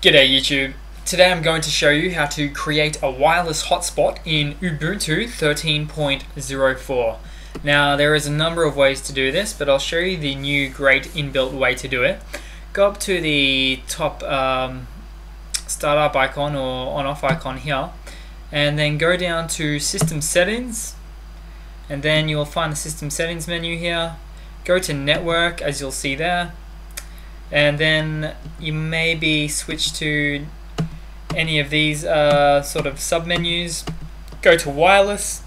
G'day YouTube. Today I'm going to show you how to create a wireless hotspot in Ubuntu 13.04. Now there is a number of ways to do this, but I'll show you the new great inbuilt way to do it. Go up to the top um, startup icon or on off icon here and then go down to system settings and then you'll find the system settings menu here. Go to network as you'll see there and then you maybe switch to any of these uh, sort of submenus. Go to wireless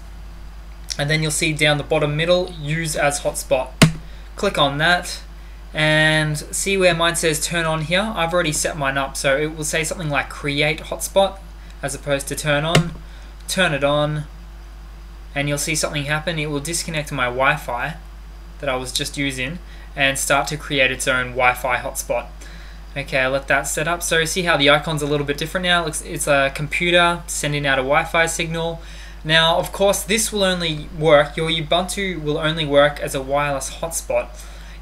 and then you'll see down the bottom middle use as hotspot. Click on that and see where mine says turn on here? I've already set mine up so it will say something like create hotspot as opposed to turn on. Turn it on and you'll see something happen. It will disconnect my Wi-Fi that I was just using and start to create its own Wi-Fi hotspot. Okay, I'll let that set up. So see how the icon's a little bit different now. It's a computer sending out a Wi-Fi signal. Now, of course, this will only work, your Ubuntu will only work as a wireless hotspot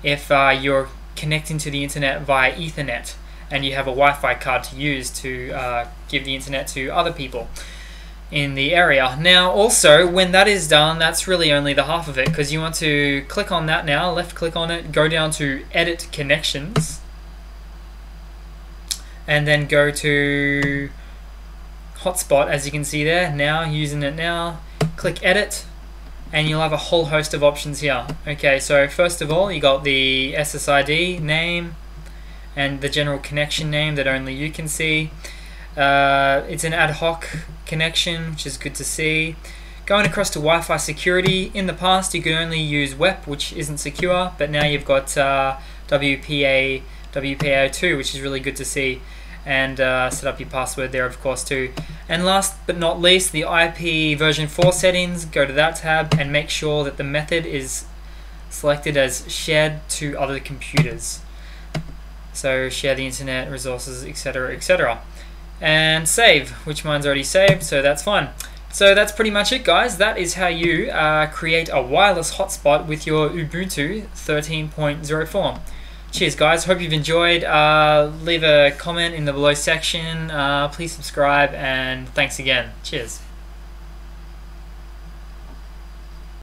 if uh, you're connecting to the internet via Ethernet and you have a Wi-Fi card to use to uh, give the internet to other people in the area. Now also when that is done that's really only the half of it because you want to click on that now left click on it go down to edit connections and then go to hotspot as you can see there. Now using it now click edit and you'll have a whole host of options here. Okay so first of all you got the SSID name and the general connection name that only you can see. Uh, it's an ad hoc connection, which is good to see. Going across to Wi-Fi security, in the past you could only use WEP, which isn't secure, but now you've got uh, WPA, WPA2, which is really good to see. And uh, set up your password there, of course, too. And last but not least, the IP version 4 settings. Go to that tab and make sure that the method is selected as shared to other computers. So share the internet, resources, etc., etc and save, which mine's already saved, so that's fine. So that's pretty much it, guys. That is how you uh, create a wireless hotspot with your Ubuntu 13.04. Cheers, guys. Hope you've enjoyed. Uh, leave a comment in the below section. Uh, please subscribe, and thanks again. Cheers.